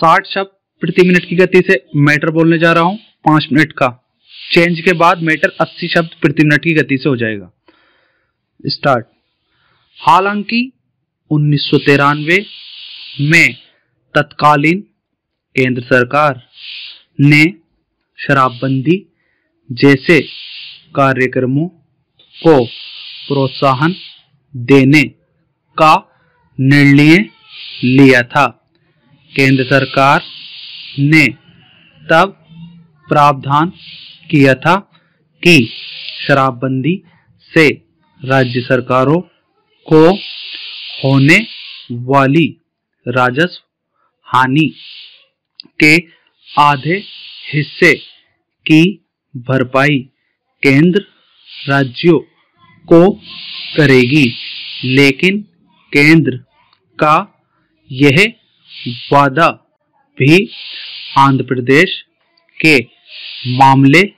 साठ शब्द प्रति मिनट की गति से मैटर बोलने जा रहा हूँ, पाँच मिनट का। चेंज के बाद मैटर अस्सी शब्द प्रति मिनट की गति से हो जाएगा। स्टार्ट हालाँकि उन्नीस सौ तिरानवे में तत्कालीन केंद्र सरकार ने शराबबंदी जैसे कार्यक्रमों को प्रोत्साहन देने का निर्णय लिया था। केंद्र सरकार ने तब प्रावधान किया था कि शराबबंदी से राज्य सरकारों को होने वाली राजस्व हानि के आधे हिस्से की भरपाई केंद्र राज्यों को करेगी। लेकिन केंद्र का यह वादा भी आंध्र प्रदेश के मामले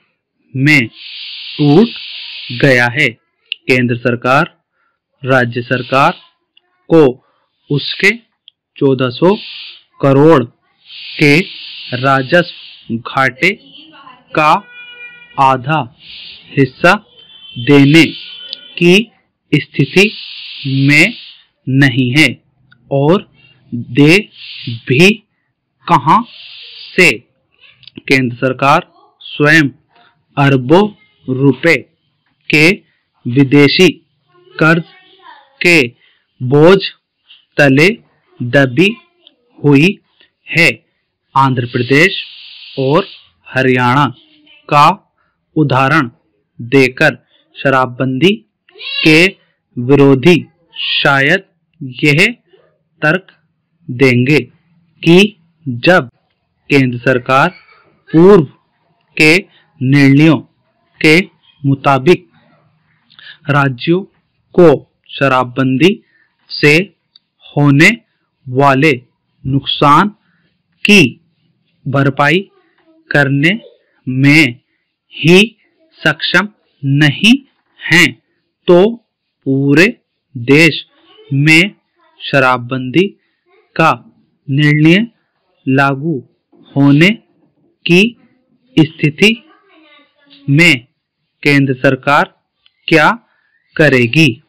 में टूट गया है। केंद्र सरकार, राज्य सरकार को उसके 1400 करोड़ के राजस्व घाटे का आधा हिस्सा देने की स्थिति में नहीं है और दे भी कहाँ से? केंद्र सरकार स्वयं अरबों रुपए के विदेशी कर्ज के बोझ तले दबी हुई है। आंध्र प्रदेश और हरियाणा का उदाहरण देकर शराबबंदी के विरोधी शायद यह तर्क देंगे कि जब केंद्र सरकार पूर्व के निर्णयों के मुताबिक राज्यों को शराबबंदी से होने वाले नुकसान की भरपाई करने में ही सक्षम नहीं हैं तो पूरे देश में शराबबंदी का निर्णय लागू होने की स्थिति में केंद्र सरकार क्या करेगी?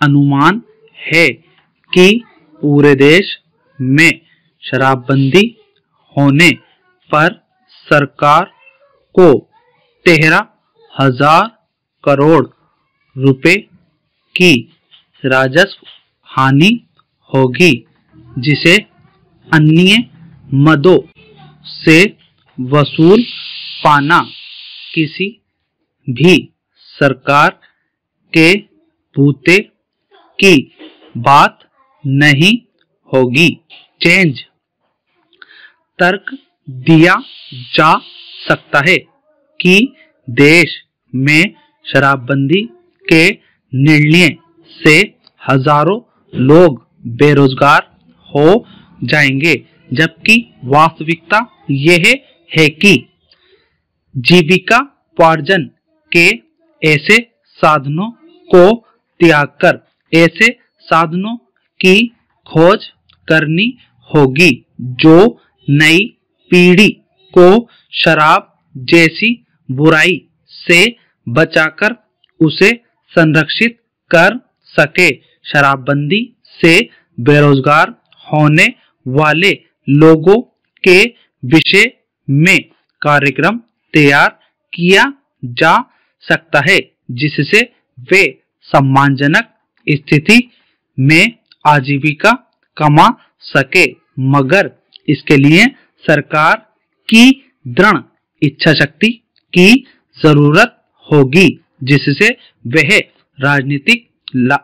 अनुमान है कि पूरे देश में शराबबंदी होने पर सरकार को तेरह हज़ार करोड़ रुपए की राजस्व हानि होगी। जिसे अन्य मदों से वसूल पाना किसी भी सरकार के बूते की बात नहीं होगी। चेंज। तर्क दिया जा सकता है कि देश में शराबबंदी के निर्णय से हज़ारों लोग बेरोजगार हो जाएँगे, जबकि वास्तविकता यह है कि जीविका उपार्जन के ऐसे साधनों को त्याग कर, ऐसे साधनों की खोज करनी होगी जो नई पीढ़ी को शराब जैसी बुराई से बचाकर उसे संरक्षित कर सके। शराबबंदी से बेरोजगार होने वाले लोगों के विषय में कार्यक्रम तैयार किया जा सकता है जिससे वे सम्मानजनक स्थिति में आजीविका कमा सके। मगर इसके लिए सरकार की दृढ़ इच्छा शक्ति की ज़रूरत होगी जिससे वह राजनीतिक ला,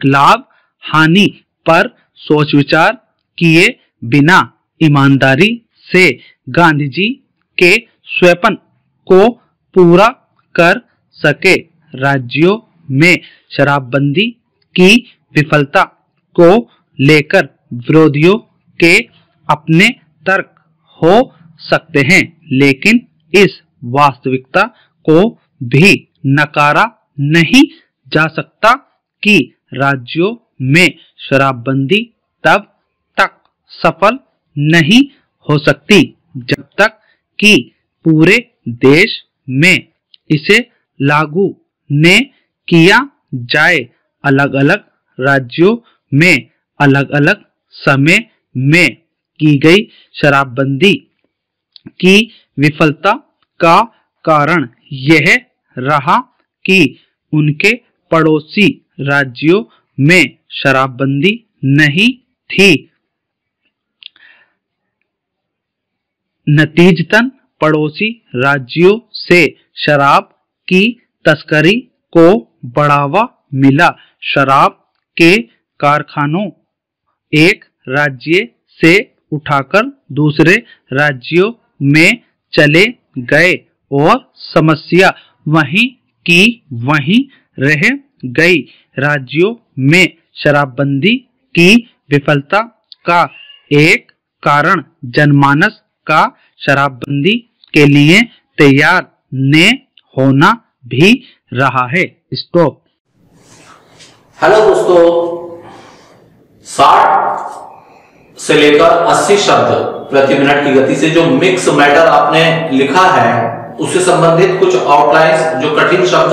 लाभ हानि पर सोच विचार किए बिना ईमानदारी से गांधी जी के स्वपन को पूरा कर सके। राज्यों में शराबबंदी की विफलता को लेकर विरोधियों के अपने तर्क हो सकते हैं, लेकिन इस वास्तविकता को भी नकारा नहीं जा सकता कि राज्यों में शराबबंदी तब तक सफल नहीं हो सकती, जब तक कि पूरे देश में इसे लागू ने किया जाए। अलग अलग राज्यों में अलग अलग समय में की गई शराबबंदी की विफलता का कारण यह रहा कि उनके पड़ोसी राज्यों में शराबबंदी नहीं थी। नतीजतन पड़ोसी राज्यों से शराब की तस्करी को बढ़ावा मिला। शराब के कारखानों एक राज्य से उठाकर दूसरे राज्यों में चले गए और समस्या वहीं की वहीं रह गई। राज्यों में शराबबंदी की विफलता का एक कारण जनमानस का शराबबंदी के लिए तैयार ने होना भी रहा है। स्टॉप। हेलो दोस्तों, साठ से लेकर 80 शब्द प्रति मिनट की गति से जो मिक्स मैटर आपने लिखा है, उससे संबंधित कुछ आउटलाइंस जो कठिन शब्द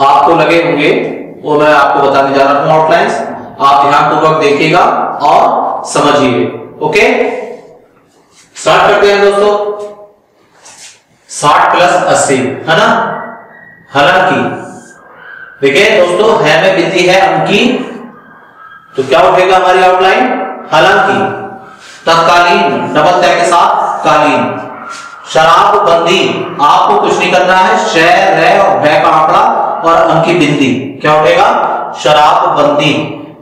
आपको लगे होंगे वो मैं आपको बताने जा रहा हूँ आउटलाइंस आप ध्यानपूर्वक देखिएगा और समझिए ओके स्टार्ट करते हैं दोस्तों। साठ प्लस अस्सी, है ना? हालाँकि, देखिए दोस्तों, है में बिंदी है उनकी तो क्या उठेगा हमारी आउटलाइन हालाँकि, तत्कालीन डबल तय के साथ कालीन। शराब बंदी, आपको कुछ नहीं करना है शह रह और भय का आंकड़ा और अंकी बिंदी। क्या उठेगा? शराब बंदी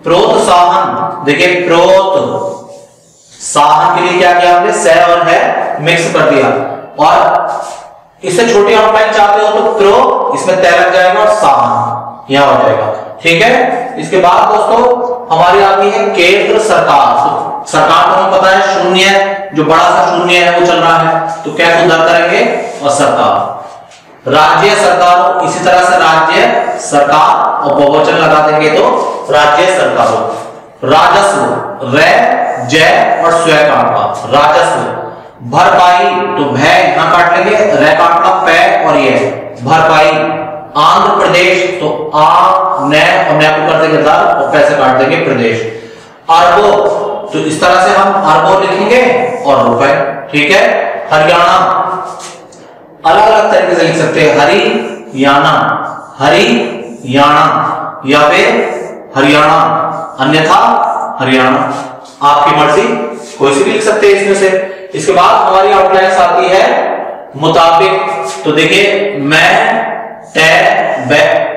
प्रोत्साहन देखिए प्रोत साहन के लिए क्या किया हमने? सह और है, मिक्स कर दिया। और इससे छोटी आउटलाइन चाहते हो तो प्रो इसमें तय लग जाएगा और साहन। यहाँ हो जाएगा। ठीक है? इसके बाद दोस्तों, हमारी आती है केंद्र सरकार। तो सरकार को हमें पता है शून्य जो बड़ा सा शून्य है, वो चल रहा है। तो क्या उधर करेंगे? और सरकार। राज्य सरकार, इसी तरह से राज्य सरकार और बहुवचन लगा देंगे तो राज्य सरकार। राजस्व रे जय और स्वय का राजस्व, भरपाई तो भय यहाँ काट लेंगे। रे का आंकड़ा पै और ये। भरपाई, आंध्र प्रदेश तो आ, न और न को कर देंगे दर और पैसे काट देंगे प्रदेश। अरबो तो इस तरह से हम अरबो लिखेंगे और रुपए। ठीक है? हरियाणा अलग अलग तरीके से लिख सकते हैं। हरी, याना। या फिर हरियाणा। अन्यथा हरियाणा। आपकी मर्ज़ी, कोई सी भी लिख सकते हैं इसमें से। इसके बाद हमारी आउटलाइन आती है मुताबिक। तो देखिए, मैं टे बै,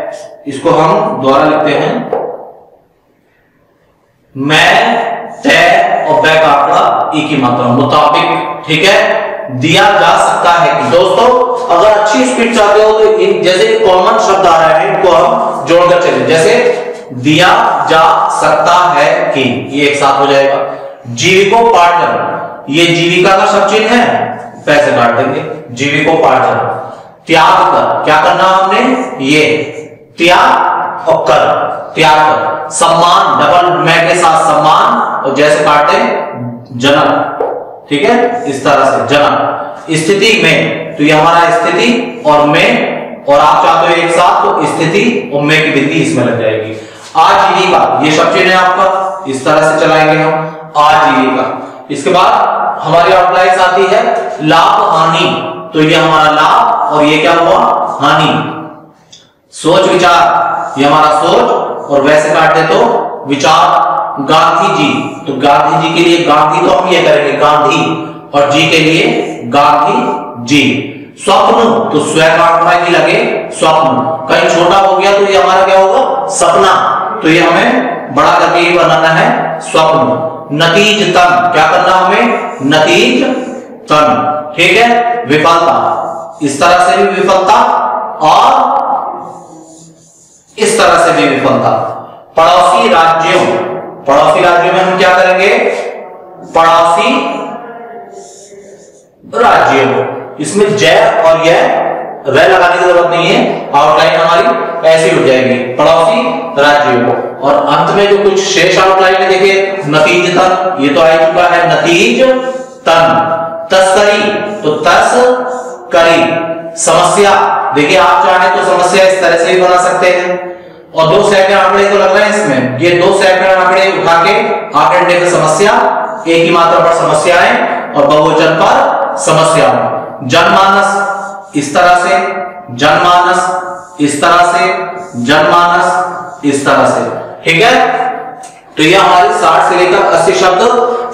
इसको हम द्वारा लिखते हैं। मैं तय और बै का आंकड़ा ई की मात्रा, मुताबिक। ठीक है? दिया जा सकता है। दोस्तों, अगर अच्छी स्पीड चाहते हो तो इन, जैसे कॉमन शब्द आ रहा हैं, इनको हम जोड़कर चले। जैसे, दिया जा सकता है कि, ये एक साथ हो जाएगा। जीविकोपार्जन ये जीविका का सब चिन्ह है। पैसे काट देंगे। जीविकोपार्जन त्याग कर। क्या करना हमने? ये, त्याग और कर। त्याग कर। सम्मान डबल मैं के साथ सम्मान, और जैसे काटते जनक ठीक है? इस तरह से। जनक स्थिति में तो ये हमारा स्थिति और में, और आप चाहते हो एक साथ तो स्थिति और में की बिंदी इसमें लग जाएगी। आजीविका ये सब चीज़ें आपका इस तरह से चलाएँगे हम। आजीविका इसके बाद हमारी आउटलाइन आती है, लाभ, हानि। तो ये हमारा लाभ, और ये क्या हुआ? हानि। सोच, विचार। ये हमारा सोच, और वैसे काटते तो विचार गांधी जी तो गांधी जी के लिए गांधी तो हम ये करेंगे, गांधी। और जी के लिए गांधी जी। स्वप्न तो स्वयं का लगे, स्वप्न। कहीं छोटा हो गया तो ये हमारा क्या होगा? सपना। तो ये हमें बड़ा करके ही बनाना है स्वप्न। नतीज तन क्या करना हमें? नतीज तन ठीक है? विफलता। इस तरह से भी विफलता और इस तरह से भी विफलता। पड़ोसी राज्यों। पड़ोसी राज्यों में हम क्या करेंगे? पड़ोसी राज्यों इसमें जय और यह वह लगाने की ज़रूरत नहीं है। आउटलाइन हमारी ऐसी उठ जाएगी। पड़ोसी राज्यों और अंत में जो कुछ शेष आउटलाइन है देखिए नतीज तन, ये तो आ चुका है। नतीज तन। तस्करी तो तस करी। समस्या। देखिए, आप चाहें तो समस्या इस तरह से भी बना सकते हैं। और दो सैकड़े आंकड़े तो लग रहे हैं इसमें। ये दो सैकड़े आंकड़े उठा के आंकड़े की समस्या, एक ही मात्रा पर समस्याएँ और बहुवचन पर समस्या। जनमानस इस तरह से, जनमानस इस तरह से, जनमानस इस तरह से। ठीक है? तो ये हमारे 60 से लेकर 80 शब्द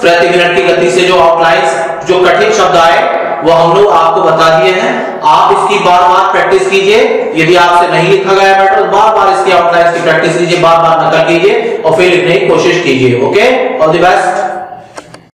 प्रति मिनट की गति से जो आउटलाइंस जो कठिन शब्द आए वो हम लोग आपको बता दिए हैं। आप इसकी बार बार प्रैक्टिस कीजिए। यदि आपसे नहीं लिखा गया मैटर तो बार बार इसकी आउटलाइन की प्रैक्टिस कीजिए बार बार नकल कीजिए और फिर लिखने की कोशिश कीजिए ओके ऑल द बेस्ट